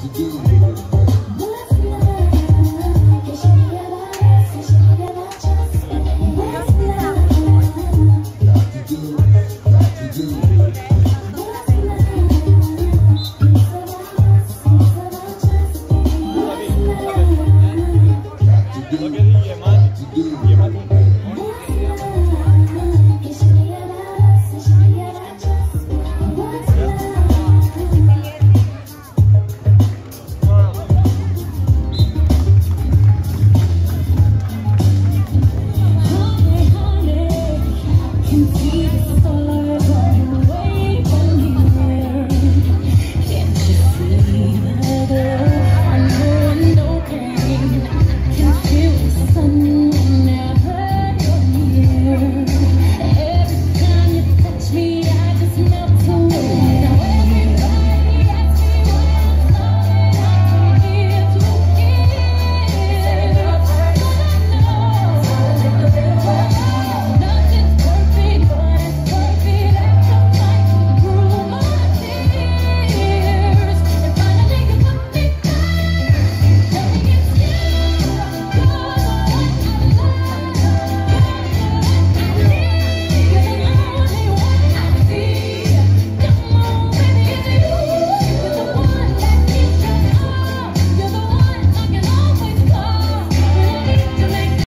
to do. you. feel